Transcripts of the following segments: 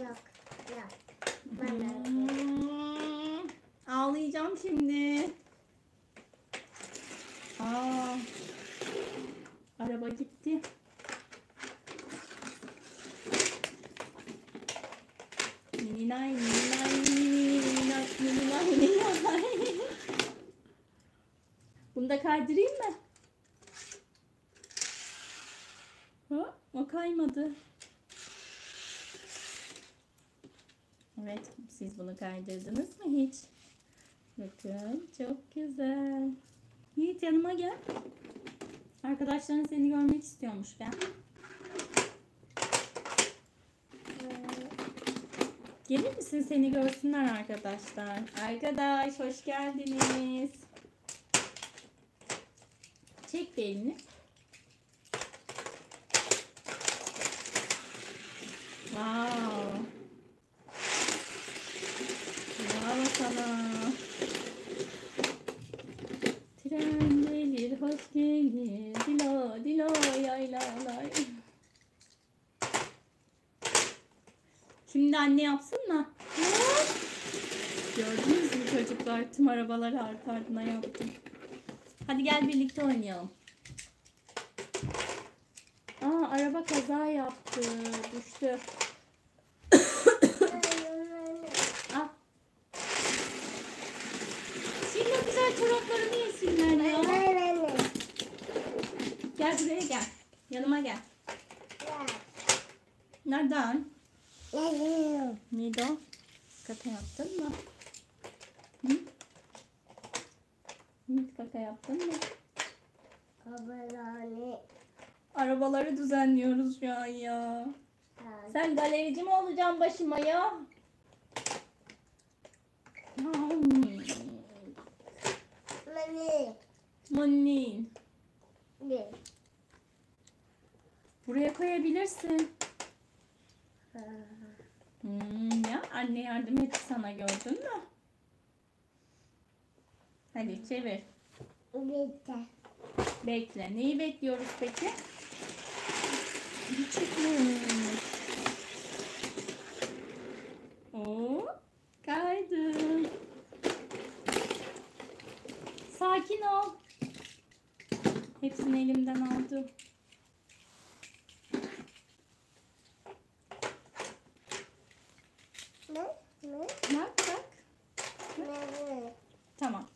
Yok. Yok. Ben. Hmm, Ağlayacağım şimdi. Aa, araba gitti. Mininay, mininay, mininay, mininay, mininay. Bunu da kaydırayım mı? Ha, o kaymadı. Evet, siz bunu kaydırdınız mı hiç? Bakın, çok güzel. Yiğit yanıma gel. Arkadaşların seni görmek istiyormuş ben. Gelir misin seni görsünler arkadaşlar? Arkadaş hoş geldiniz. Çek bir elini. Tren gelir, hoş gelir. Dilo, dilo, yaylalar. Şimdi anne yapsın mı? Gördünüz mü çocuklar? Tüm arabaları arka ardına yaptım. Hadi gel birlikte oynayalım. Aa araba kaza yaptı. Düştü. Al. Sil o güzel çoraplarını yesinler ya. Gel buraya gel. Yanıma gel. Nereden? Neydi o? Kaka yaptın mı? Hı? Hı, kaka yaptın mı? Arabaları düzenliyoruz şu an ya. Sen galerici mi olacaksın başıma ya? Hmm. Manin. Buraya koyabilirsin. Hmm, ya anne yardım etti sana gördün mü? Hadi çevir. Bekle. Neyi bekliyoruz peki? Çıkmış. Oo, kaydı. Sakin ol. Hepsini elimden aldım. Bak bak. Tamam.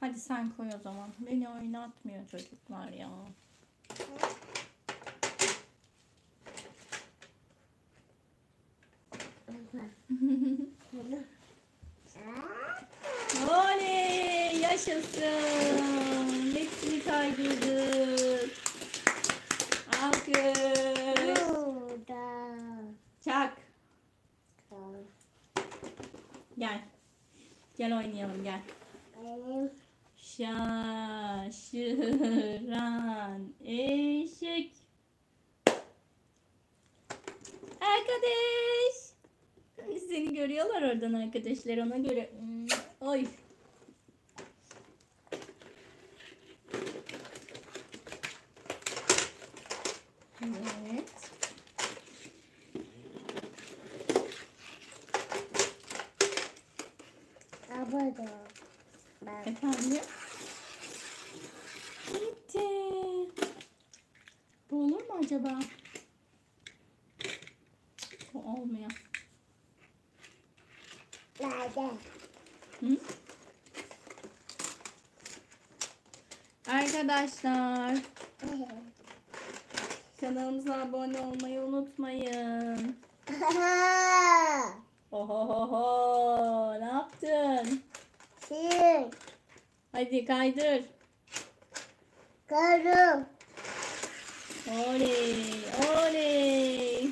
Hadi sen koy o zaman. Beni oynatmıyor çocuklar ya. Oley! Yaşasın! Kaydırdık. Alkış. Çak. Gel. Gel oynayalım gel. Şaşıran eşek. Arkadaş. Seni görüyorlar oradan arkadaşlar ona göre. Hmm, Oy. Evet. Efendim? Gitti. Bu olur mu acaba? Bu olmuyor. Hı? Arkadaşlar kanalımıza abone olmayı unutmayın. Ohohoho ne yaptın? Hadi kaydır. Karım. Oley oley.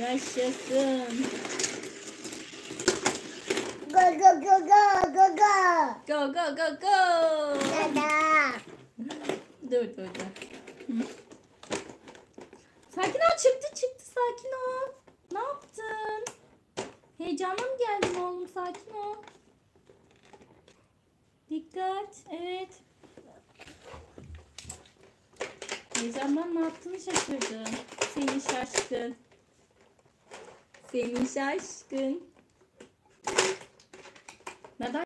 Yaşasın. Go go go go go go. Go go go go. Dada. Dur dur dur. Hı. Sakin ol çıktı çıktı sakin ol. Ne yaptın? Heyecanla mı geldin oğlum sakin ol. Dikkat evet. Heyecandan ne yaptığını şaşırdın. Seni şaşkın. Seni şaşkın. Neden